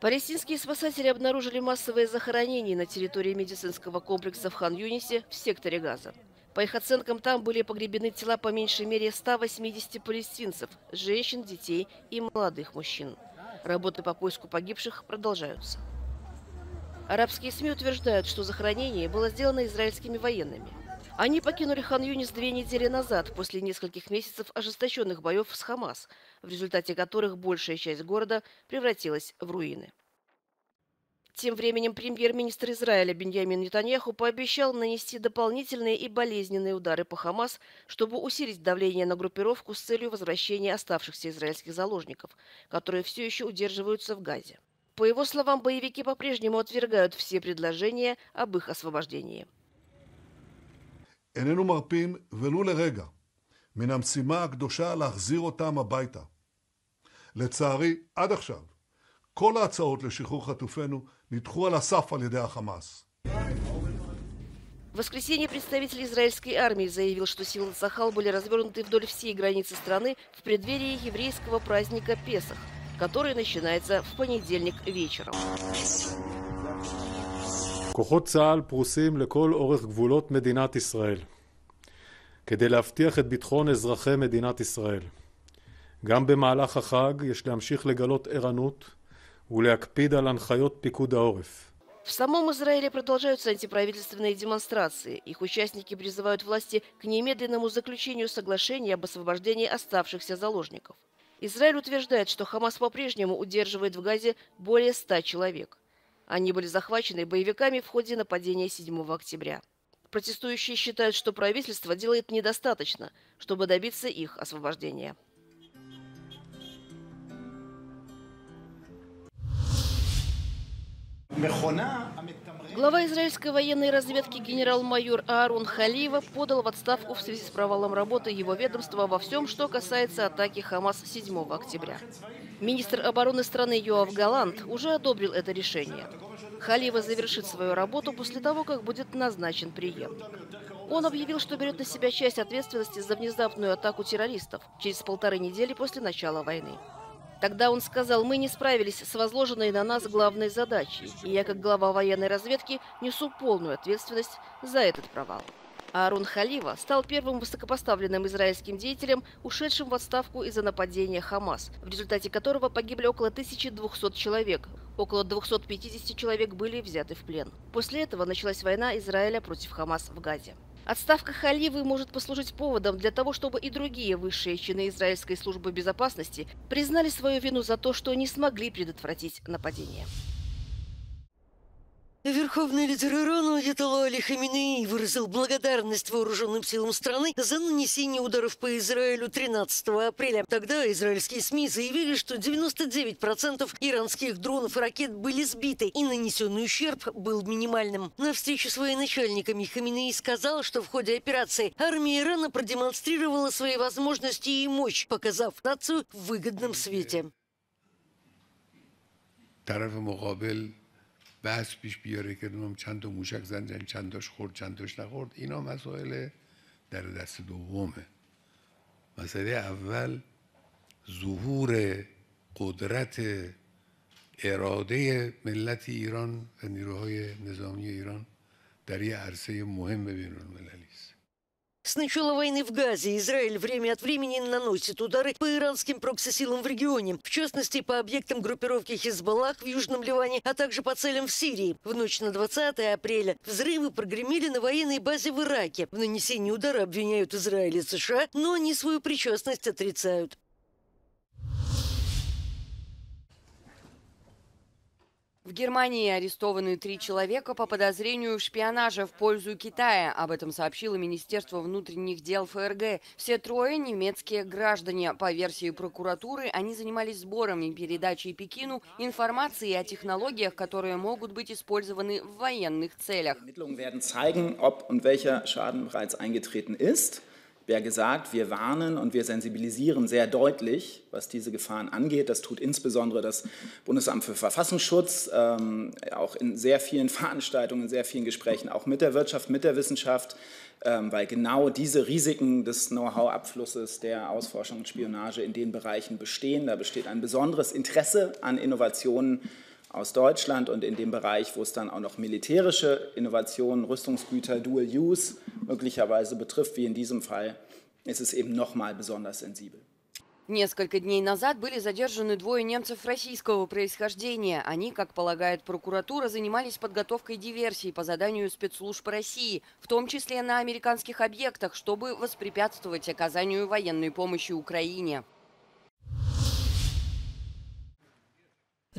Палестинские спасатели обнаружили массовые захоронения на территории медицинского комплекса в Хан-Юнисе в секторе Газа. По их оценкам, там были погребены тела по меньшей мере 180 палестинцев, женщин, детей и молодых мужчин. Работы по поиску погибших продолжаются. Арабские СМИ утверждают, что захоронение было сделано израильскими военными. Они покинули хан Юнис две недели назад, после нескольких месяцев ожесточенных боев с Хамас, в результате которых большая часть города превратилась в руины. Тем временем премьер-министр Израиля Беньямин Нетаньяху пообещал нанести дополнительные и болезненные удары по Хамас, чтобы усилить давление на группировку с целью возвращения оставшихся израильских заложников, которые все еще удерживаются в Газе. По его словам, боевики по-прежнему отвергают все предложения об их освобождении. איננו מרפים ולו לרגע מן המשימה הקדושה להחזיר אותם הביתה. לצערי, עד עכשיו, כל ההצעות לשחרור חטופינו נדחו על הסף על ידי החמאס. В воскресенье представитель израильской армии заявил, что силы Сахал были развернуты вдоль всей границы страны в преддверии еврейского праздника Песах, который начинается в понедельник вечером. כוחות צה"ל פרוסים לכל אורך גבולות מדינת ישראל כדי להבטיח את ביטחון אזרחי מדינת ישראל. גם במהלך החג יש להמשיך לגלות ערנות ולהקפיד על הנחיות פיקוד העורף. В самом Израиле продолжаются антиправительственные демонстрации. Их участники призывают власти к немедленному заключению соглашения об освобождении оставшихся заложников. Израиль утверждает, что Хамас по-прежнему удерживает в Газе более 100 человек. Они были захвачены боевиками в ходе нападения 7 октября. Протестующие считают, что правительство делает недостаточно, чтобы добиться их освобождения. Глава израильской военной разведки генерал-майор Аарон Халива подал в отставку в связи с провалом работы его ведомства во всем, что касается атаки Хамас 7 октября. Министр обороны страны Йоав Галант уже одобрил это решение. Халива завершит свою работу после того, как будет назначен преемник. Он объявил, что берет на себя часть ответственности за внезапную атаку террористов через полторы недели после начала войны. Тогда он сказал, мы не справились с возложенной на нас главной задачей, и я, как глава военной разведки, несу полную ответственность за этот провал. Аарон Халива стал первым высокопоставленным израильским деятелем, ушедшим в отставку из-за нападения Хамас, в результате которого погибли около 1200 человек. Около 250 человек были взяты в плен. После этого началась война Израиля против Хамас в Газе. Отставка Халивы может послужить поводом для того, чтобы и другие высшие чины Израильской службы безопасности признали свою вину за то, что не смогли предотвратить нападение. Верховный лидер Ирана Аятолла Али Хаминеи выразил благодарность вооруженным силам страны за нанесение ударов по Израилю 13 апреля. Тогда израильские СМИ заявили, что 99% иранских дронов и ракет были сбиты, и нанесенный ущерб был минимальным. На встрече с военачальниками Хаминеи сказал, что в ходе операции армия Ирана продемонстрировала свои возможности и мощь, показав нацию в выгодном свете. بحث پیش بیاره که چند تا موشک زن چند تاش خورد چند تاش نخورد. اینا مسائل در دست دومه. مسئله اول ظهور قدرت اراده ملت ایران و نیروهای نظامی ایران در یه عرصه مهم بین المللی است. С начала войны в Газе Израиль время от времени наносит удары по иранским прокси-силам в регионе, в частности, по объектам группировки Хизбаллах в Южном Ливане, а также по целям в Сирии. В ночь на 20 апреля взрывы прогремели на военной базе в Ираке. В нанесении удара обвиняют Израиль и США, но они свою причастность отрицают. В Германии арестованы три человека по подозрению в шпионаже в пользу Китая. Об этом сообщило Министерство внутренних дел ФРГ. Все трое немецкие граждане. По версии прокуратуры, они занимались сбором и передачей Пекину информации о технологиях, которые могут быть использованы в военных целях. Wäre gesagt, wir warnen und wir sensibilisieren sehr deutlich, was diese Gefahren angeht. Das tut insbesondere das Bundesamt für Verfassungsschutz, ähm, auch in sehr vielen Veranstaltungen, in sehr vielen Gesprächen, auch mit der Wirtschaft, mit der Wissenschaft, ähm, weil genau diese Risiken des Know-how-Abflusses der Ausforschung und Spionage in den Bereichen bestehen. Da besteht ein besonderes Interesse an Innovationen aus Deutschland und in dem Bereich, wo es dann auch noch militärische Innovationen, Rüstungsgüter, Dual Use möglicherweise betrifft, wie in diesem Fall, ist es eben nochmal besonders sensibel. Несколько дней назад были задержаны двое немцев российского происхождения. Они, как полагает прокуратура, занимались подготовкой диверсий по заданию спецслужб России, в том числе на американских объектах, чтобы воспрепятствовать оказанию военной помощи Украине.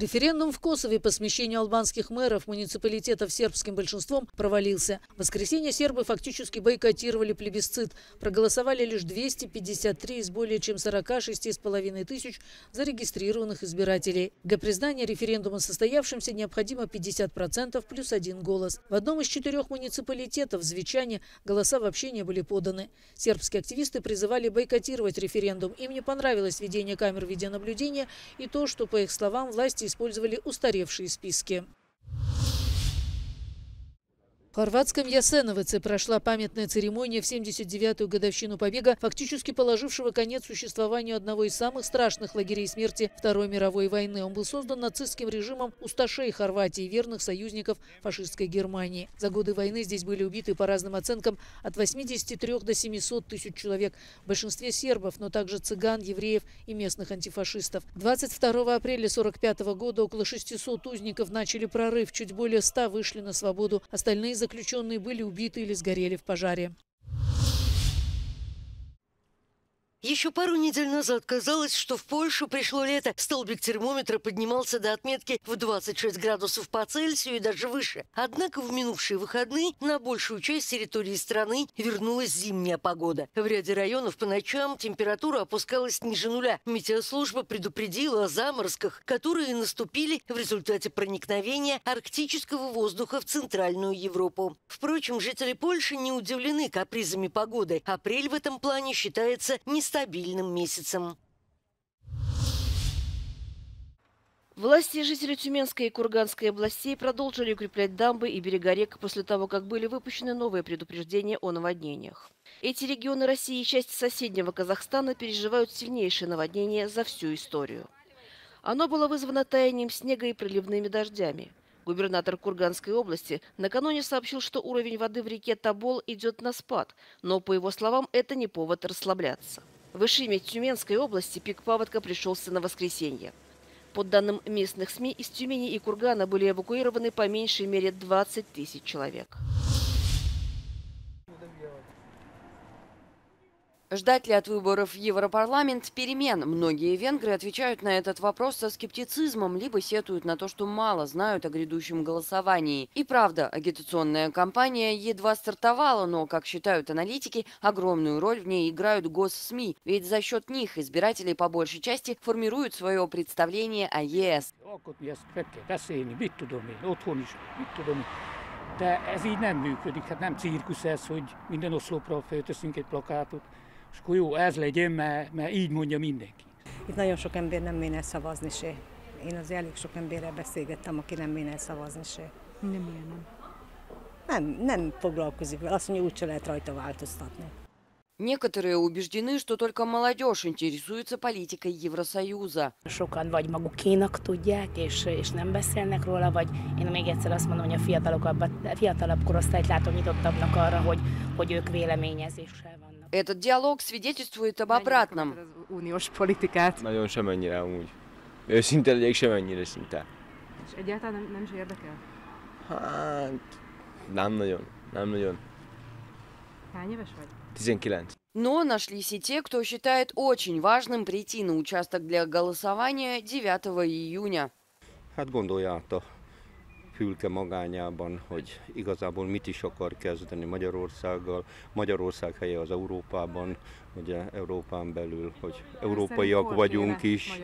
Референдум в Косове по смещению албанских мэров муниципалитетов сербским большинством провалился. В воскресенье сербы фактически бойкотировали плебисцит. Проголосовали лишь 253 из более чем 46,5 тысяч зарегистрированных избирателей. Для признания референдума состоявшимся необходимо 50% плюс один голос. В одном из четырех муниципалитетов Звичане голоса вообще не были поданы. Сербские активисты призывали бойкотировать референдум. Им не понравилось введение камер видеонаблюдения и то, что, по их словам, власти использовали устаревшие списки. В хорватском Ясеновице прошла памятная церемония в 79-ю годовщину побега, фактически положившего конец существованию одного из самых страшных лагерей смерти Второй мировой войны. Он был создан нацистским режимом усташей Хорватии, верных союзников фашистской Германии. За годы войны здесь были убиты, по разным оценкам, от 83 до 700 тысяч человек. В большинстве сербов, но также цыган, евреев и местных антифашистов. 22 апреля 1945 года около 600 узников начали прорыв. Чуть более 100 вышли на свободу. Остальные заключенные были убиты или сгорели в пожаре. Еще пару недель назад казалось, что в Польшу пришло лето. Столбик термометра поднимался до отметки в 26 градусов по Цельсию и даже выше. Однако в минувшие выходные на большую часть территории страны вернулась зимняя погода. В ряде районов по ночам температура опускалась ниже нуля. Метеослужба предупредила о заморозках, которые наступили в результате проникновения арктического воздуха в Центральную Европу. Впрочем, жители Польши не удивлены капризами погоды. Апрель в этом плане считается не стабильным месяцем. Власти и жители Тюменской и Курганской областей продолжили укреплять дамбы и берега рек после того, как были выпущены новые предупреждения о наводнениях. Эти регионы России и части соседнего Казахстана переживают сильнейшее наводнение за всю историю. Оно было вызвано таянием снега и проливными дождями. Губернатор Курганской области накануне сообщил, что уровень воды в реке Тобол идет на спад, но, по его словам, это не повод расслабляться. В Ишиме Тюменской области пик паводка пришелся на воскресенье. По данным местных СМИ, из Тюмени и Кургана были эвакуированы по меньшей мере 20 тысяч человек. Ждать ли от выборов в Европарламент перемен? Многие венгры отвечают на этот вопрос со скептицизмом, либо сетуют на то, что мало знают о грядущем голосовании. И правда, агитационная кампания едва стартовала, но, как считают аналитики, огромную роль в ней играют госсми, ведь за счет них избиратели по большей части формируют свое представление о ЕС. De ez így nem működik, hát nem cirkusz ez, hogy minden oszlopra felteszünk egy plakátot, és akkor jó, ez legyen, mert, mert így mondja mindenki. Itt nagyon sok ember nem méne szavazni se. Én az elég sok emberrel beszélgettem, aki nem méne szavazni se. Nem ilyen nem. Nem, nem foglalkozik vele, azt mondja, úgyse lehet rajta változtatni. Некоторые убеждены, что только молодежь интересуется политикой Евросоюза. Sokan vagy magukénak tudják, és, és nem beszélnek róla, vagy én még egyszer azt mondom, hogy a fiatalokat, fiatalabb korosztályt látom nyitottabbnak arra, hogy, hogy ők véleményezéssel vannak. Этот диалог свидетельствует об обратном. Uniós politikát. Nagyon semennyire amúgy. Őszinte legyek, semennyire szinte. És egyáltalán nem, nem is érdekel? Hát, nem nagyon, nem nagyon. Hány éves vagy? 19. Но naшлись и те, кто считает очень важным прийти на участок для голосования 9 июня. Hát gondolja át a fülke magányában, hogy igazából mit is akar kezdeni Magyarországgal, Magyarország helye az Európában, ugye Európán belül, hogy európaiak vagyunk is.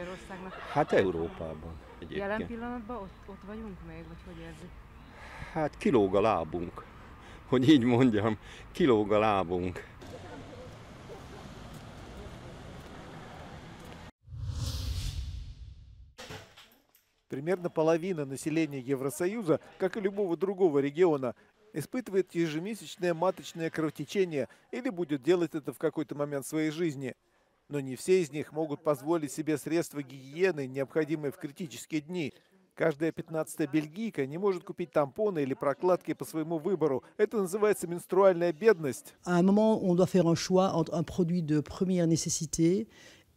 Hát Európában Jelen egyébként. pillanatban ott, ott vagyunk még, vagy hogy érzik? Hát kilóg a lábunk, hogy így mondjam, kilóg a lábunk. Примерно половина населения Евросоюза, как и любого другого региона, испытывает ежемесячное маточное кровотечение или будет делать это в какой-то момент своей жизни. Но не все из них могут позволить себе средства гигиены, необходимые в критические дни. Каждая пятнадцатая бельгийка не может купить тампоны или прокладки по своему выбору. Это называется менструальная бедность.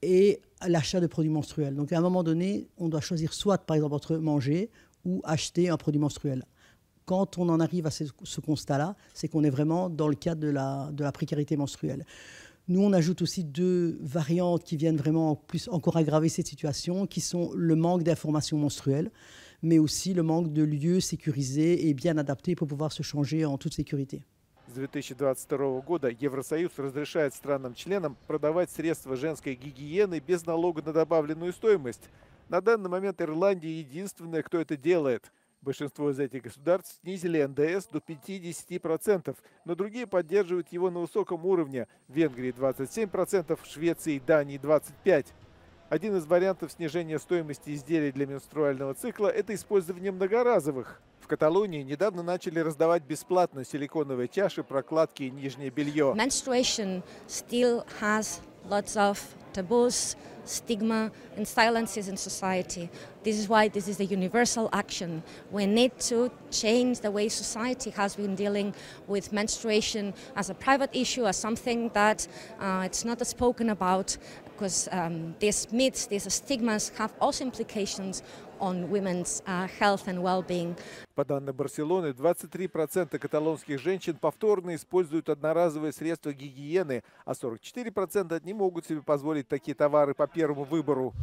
Et l'achat de produits menstruels. Donc à un moment donné, on doit choisir soit par exemple entre manger ou acheter un produit menstruel. Quand on en arrive à ce, constat-là, c'est qu'on est vraiment dans le cadre de la, de la précarité menstruelle. Nous, on ajoute aussi deux variantes qui viennent vraiment plus encore aggraver cette situation, qui sont le manque d'informations menstruelles, mais aussi le manque de lieux sécurisés et bien adaptés pour pouvoir se changer en toute sécurité. С 2022 года Евросоюз разрешает странам-членам продавать средства женской гигиены без налога на добавленную стоимость. На данный момент Ирландия единственная, кто это делает. Большинство из этих государств снизили НДС до 50%, но другие поддерживают его на высоком уровне. В Венгрии 27%, в Швеции и Дании 25%. Один из вариантов снижения стоимости изделий для менструального цикла – это использование многоразовых. В Каталонии недавно начали раздавать бесплатно силиконовые чаши, прокладки и нижнее белье. Menstruation still has lots of taboos, stigma and silences in society. This is why this is a universal action. We need to change the way society has been dealing with menstruation as a private issue, as something that uh, it's not spoken about, because um, these myths, these stigmas have also implications on women's uh, health and well-being. По данным Барселоны, 23% каталонских женщин повторно используют одноразовые средства гигиены, а 44% не могут себе позволить такие товары по первому выбору.